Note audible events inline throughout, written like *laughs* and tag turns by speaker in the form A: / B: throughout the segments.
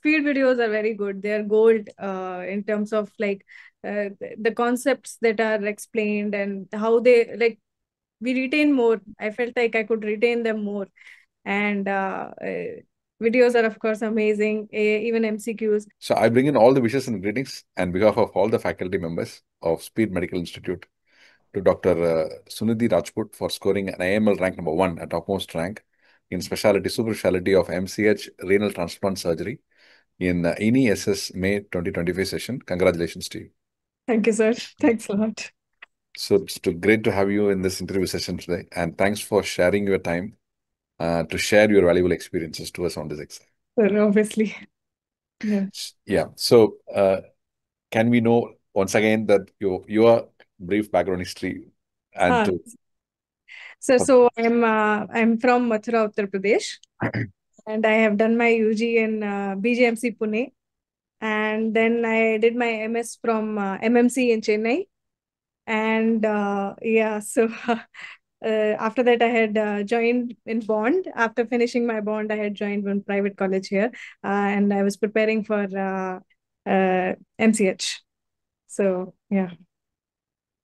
A: speed videos are very good. They are gold uh, in terms of like uh, the concepts that are explained and how they like we retain more. I felt like I could retain them more. And uh, uh, videos are, of course, amazing, even MCQs.
B: So I bring in all the wishes and greetings on behalf of all the faculty members of Speed Medical Institute to Dr. Uh, Sunidhi Rajput for scoring an AML rank number one, a topmost rank in specialty, super specialty of MCH renal transplant surgery in uh, SS May 2025 session. Congratulations to you.
A: Thank you, sir. Thanks a lot.
B: So it's great to have you in this interview session today. And thanks for sharing your time uh, to share your valuable experiences to us on this exam.
A: Sir, obviously.
B: Yeah. Yeah. So uh, can we know once again that your your brief background history and ah. to...
A: so so I'm uh, I'm from Mathura, Uttar Pradesh, *clears throat* and I have done my UG in uh, BJMC Pune, and then I did my MS from uh, MMC in Chennai, and uh, yeah *laughs* so uh, after that i had uh, joined in bond. After finishing my bond i had joined one private college here. Uh, and i was preparing for mch uh, so yeah.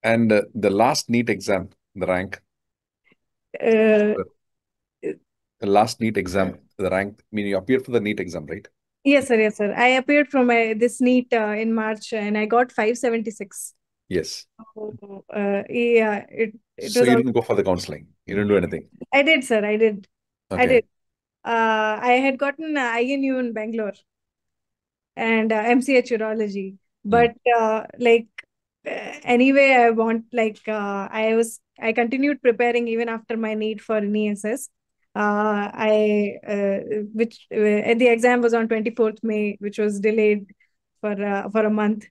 B: And uh, the last NEET exam the rank? The last NEET exam the rank I mean you appeared for the NEET exam right
A: yes sir yes sir i appeared for my this NEET in march and i got 576
B: Yes.
A: Oh, uh, yeah. It, it
B: so you didn't go for the counseling. You didn't do anything.
A: I did, sir. I did. Okay. I did. Uh, I had gotten uh, INU in Bangalore and uh, MCH urology, hmm. but uh, like uh, anyway, I want like uh, I was I continued preparing even after my NEET for INI-SS. Uh, I uh, which uh, the exam was on 24th May, which was delayed for uh, for a month.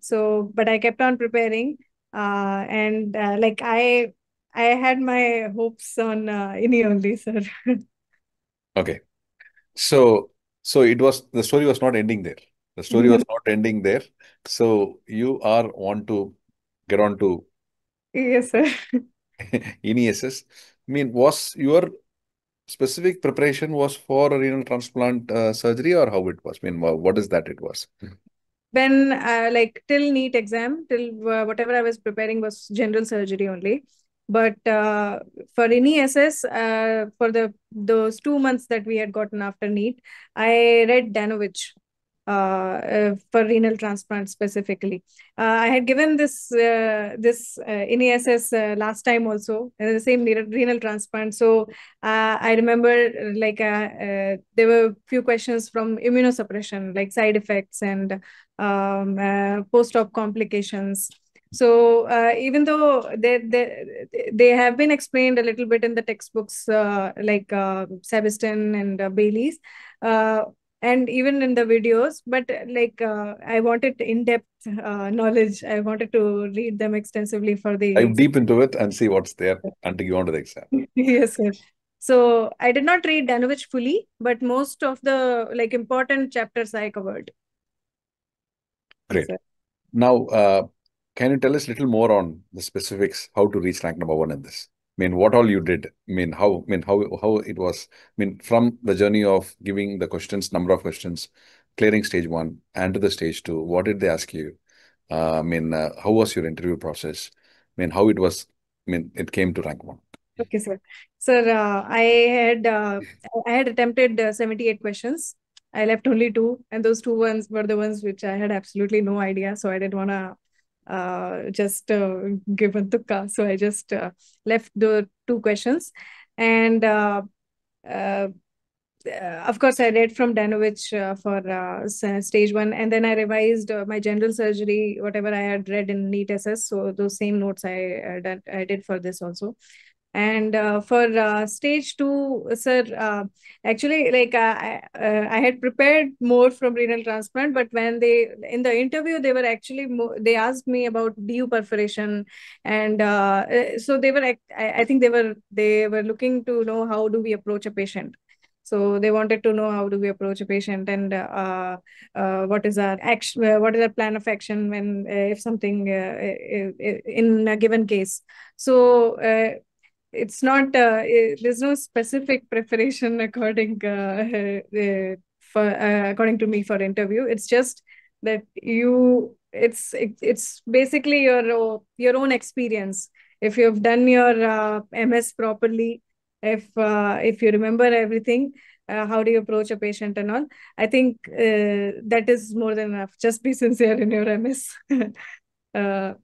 A: So but i kept on preparing uh, and uh, like i i had my hopes on uh, ini only sir. *laughs*
B: Okay. So so it was the story was not ending there. The story mm -hmm. was not ending there. So you are want to get on to
A: yes sir. *laughs*
B: INI-SS. i mean was your specific preparation was for renal transplant uh, surgery or how it was? I mean what is that it was?
A: When uh, like till NEET exam till whatever i was preparing was general surgery only. But uh, for INI-SS, uh, for the those two months that we had gotten after NEET, I read Danovitch uh, uh, for renal transplant specifically. Uh, I had given this this INI-SS last time also, the same renal transplant. So I remember like there were few questions from immunosuppression, like side effects and um, post-op complications. So uh, even though they, they they have been explained a little bit in the textbooks uh, like uh, Sabiston and uh, Bailey's, and even in the videos but like uh, i wanted in-depth uh, knowledge. I wanted to read them extensively for the
B: dive deep into it and see what's there until you on to the exam. *laughs*
A: Yes sir. So i did not read danovitch fully but most of the like important chapters i covered.
B: Great. Yes, now uh, can you tell us a little more on the specifics how to reach rank number one in this mean, what all you did. I mean, how I mean how how it was. I mean, from the journey of giving the questions, number of questions, clearing stage one and to the stage two. What did they ask you? Uh, I mean, uh, how was your interview process? I mean, how it was. I mean, it came to rank one.
A: Okay, sir. Sir, uh, I had uh, I had attempted uh, seventy eight questions. I left only two, and those two ones were the ones which I had absolutely no idea. So I didn't wanna uh, just uh, given the So I just uh, left the two questions. And uh, uh, of course, I read from Danovitch for stage one. And then I revised my general surgery, whatever I had read in NEET SS. So those same notes I, I did for this also. And uh, for uh, stage two, sir, uh, actually, like I, I had prepared more from renal transplant, but when they in the interview, they were actually they asked me about DU perforation, and so they were. I, I think they were they were looking to know how do we approach a patient. So they wanted to know how do we approach a patient and uh, uh, what is our action, uh, what is our plan of action when if something in a given case. So it's not uh, there's no specific preparation according uh, uh, for uh, according to me for interview. It's just that you it's it, it's basically your your own experience. If you've done your uh, ms properly if uh, if you remember everything uh, how do you approach a patient and all i think uh, that is more than enough. Just be sincere in your ms *laughs* uh,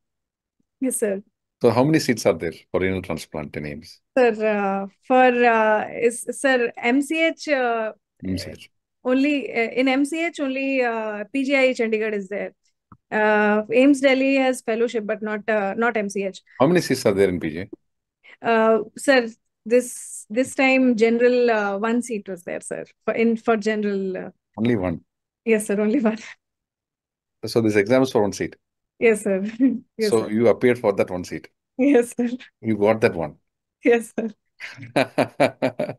A: yes sir
B: so how many seats are there for renal transplant in AIIMS?
A: Sir, uh, for uh, is sir MCH, uh,
B: MCH.
A: only uh, in MCH only uh, PGI Chandigarh is there. Uh, AIIMS Delhi has fellowship, but not uh, not MCH.
B: How many seats are there in PGI?
A: Uh, sir, this this time general uh, one seat was there, sir. For in for general. Uh,
B: only one.
A: Yes, sir. Only one.
B: So this exam is for one seat.
A: Yes, sir. *laughs* yes,
B: so
A: sir.
B: you appeared for that one seat.
A: Yes, sir.
B: You got that one.
A: Yes, sir. *laughs*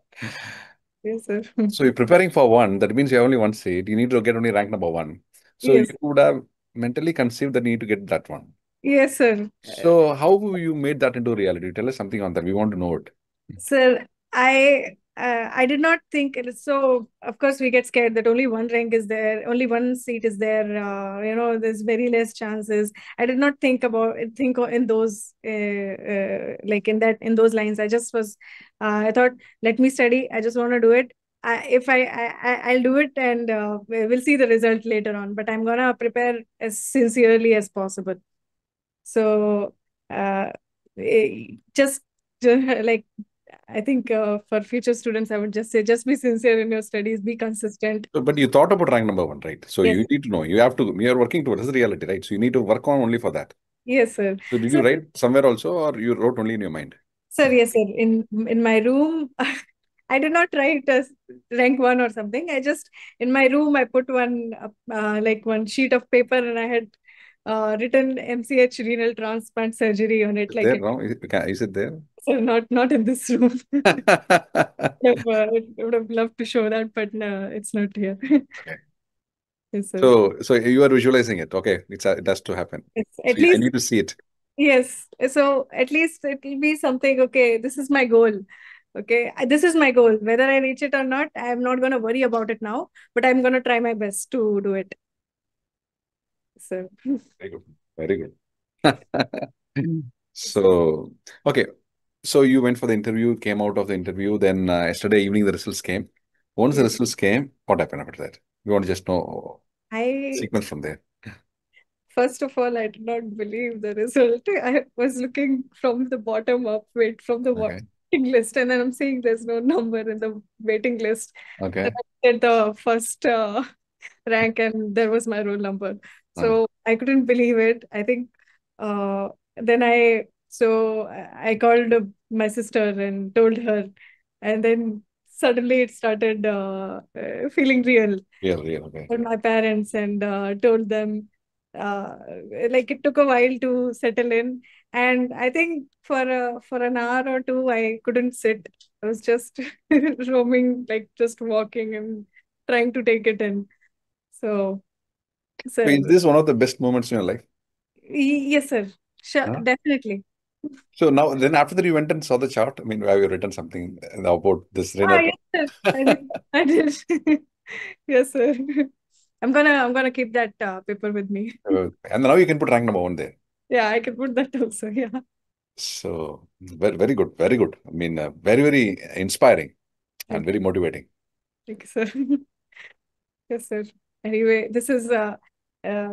A: yes, sir.
B: so you're preparing for one. That means you have only one seat. You need to get only rank number one. So
A: yes.
B: you would have mentally conceived that you need to get that one.
A: Yes, sir.
B: So how you made that into reality? Tell us something on that. We want to know it.
A: Sir, I uh, I did not think it is so. Of course, we get scared that only one rank is there, only one seat is there. Uh, you know, there's very less chances. I did not think about think in those uh, uh, like in that in those lines. I just was. Uh, I thought, let me study. I just want to do it. I, if I, I I'll do it, and uh, we'll see the result later on. But I'm gonna prepare as sincerely as possible. So, eh, just *laughs* like I think uh, for future students, I would just say, just be sincere in your studies, be consistent.
B: But you thought about rank number one, right? So
A: Yes.
B: you need to know. You have to. You are working towards the reality, right? So you need to work on only for that.
A: Yes, sir.
B: So did
A: So-
B: you write somewhere also, or you wrote only in your mind?
A: Sir, yes, sir. In in my room, *laughs* I did not write as rank one or something. I just in my room I put one uh, like one sheet of paper and I had uh, written MCH renal transplant surgery on it.
B: Is
A: Like
B: there
A: it,
B: now? Is it, is it there?
A: sir, not not in this room. *laughs* I would have, I loved to show that, but no, it's not here. Yes. *laughs*
B: So so you are visualizing it. Okay, it's uh, it has to happen.
A: Yes,
B: So
A: at
B: I
A: least
B: need to see it.
A: Yes. So at least it will be something, okay, this is my goal. Okay. This is my goal. Whether I reach it or not, I'm not going to worry about it now, but I'm going to try my best to do it. So,
B: Very good. Very good. *laughs* so okay. So you went for the interview, came out of the interview. Then uh, yesterday evening the results came. Once the results came, what happened after that? We want to just know
A: I,
B: sequence from there.
A: first of all, I did not believe the result. I was looking from the bottom up, wait, from the
B: Okay.
A: waiting list, and then I'm seeing there's no number in the waiting list.
B: Okay.
A: And I at the first uh, rank, and there was my roll number. So I couldn't believe it. I think uh, then I so I called my sister and told her, and then suddenly it started uh, feeling real.
B: Real, real. Okay.
A: Called my parents and uh, told them. Uh, like it took a while to settle in, and I think for a, for an hour or two I couldn't sit. I was just *laughs* roaming, like just walking and trying to take it in. So, so
B: So is this one of the best moments in your life?
A: Yes, sir. Sure,
B: Huh?
A: definitely.
B: So now, then after that, you went and saw the chart. I mean, have you written something about this?
A: Ah, yes, sir. I did. I did. *laughs* Yes, sir. I'm gonna I'm gonna keep that uh, paper with me.
B: Uh, and now you can put rank number one there.
A: Yeah, I can put that also. *laughs* Yeah.
B: So very, very good, very good. I mean, uh, very, very inspiring and very motivating.
A: Thank you, sir. *laughs* Yes, sir. Anyway, this is uh, uh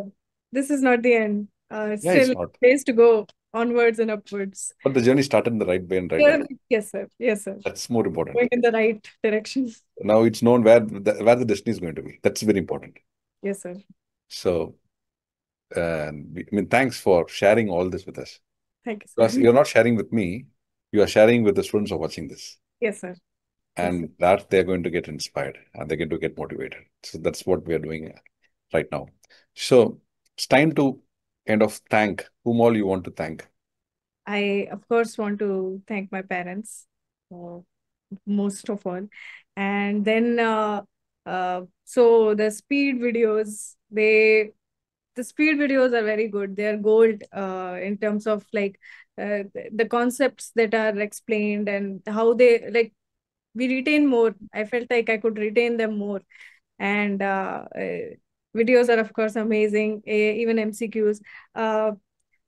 A: this is not the end. Uh,
B: Yeah,
A: still ways to go onwards and upwards.
B: But the journey started in the right way and right
A: Yeah,
B: way.
A: yes, sir. Yes, sir.
B: That's more important.
A: Going in the right direction.
B: Now it's known where the, where the destiny is going to be. That's very important.
A: Yes, sir.
B: So, uh, I mean, thanks for sharing all this with us.
A: Thank you,
B: Because you're not sharing with me, you are sharing with the students who are watching this.
A: Yes, sir.
B: And that they're going to get inspired and they're going to get motivated. So that's what we are doing right now. So it's time to kind of thank whom all you want to thank.
A: I, of course, want to thank my parents, uh, most of all. And then, uh, uh, so the speed videos, they, the speed videos are very good. They are gold uh, in terms of like uh, the concepts that are explained and how they, like, we retain more. I felt like I could retain them more. and uh, uh, videos are of course amazing. even MCQs. Uh,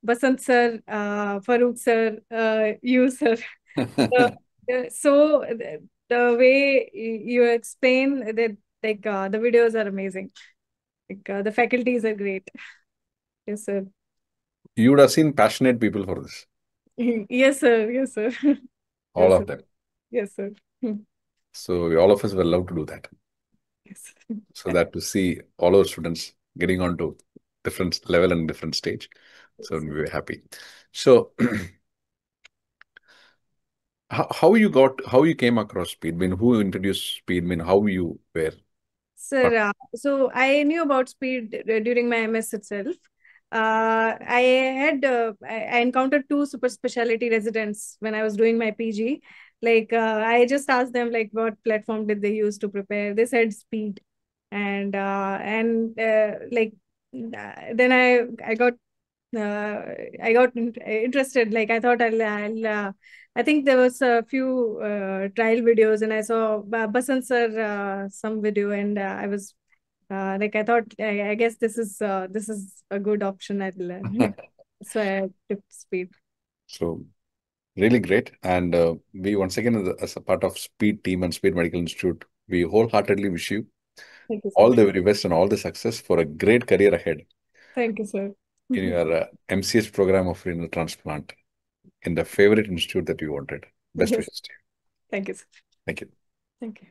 A: Basant sir, uh, Farooq sir, uh, you sir. *laughs* so the, the way you explain that, like uh, the videos are amazing. Like uh, the faculties are great. Yes, sir.
B: You would have seen passionate people for this. *laughs*
A: yes, sir. Yes, sir. *laughs*
B: All
A: yes,
B: of
A: sir.
B: them.
A: Yes, sir.
B: So all of us will love to do that.
A: Yes.
B: so that to see all our students getting on to different level and different stage. Yes. So we're happy. So *clears throat* how, how you got how you came across speed? I mean, who introduced speed? I mean, how you were?
A: Sir, uh, so I knew about speed during my MS itself. Uh, I had uh, I encountered two super specialty residents when I was doing my PG. Like uh, I just asked them like what platform did they use to prepare. They said speed, and uh, and uh, like then I I got uh, I got interested. Like I thought I'll, I'll uh, I think there was a few uh, trial videos, and I saw Basant sir uh, some video, and uh, I was uh, like I thought I, I guess this is uh, this is a good option. I'll learn. *laughs* so I took speed.
B: So really great, and uh, we once again as a part of Speed team and Speed Medical Institute, we wholeheartedly wish you, you all the very best and all the success for a great career ahead.
A: Thank you, sir.
B: in *laughs* your uh, MCS program of renal transplant in the favorite institute that you wanted. Best yes. wishes to you.
A: Thank you. Sir.
B: Thank you.
A: Thank you.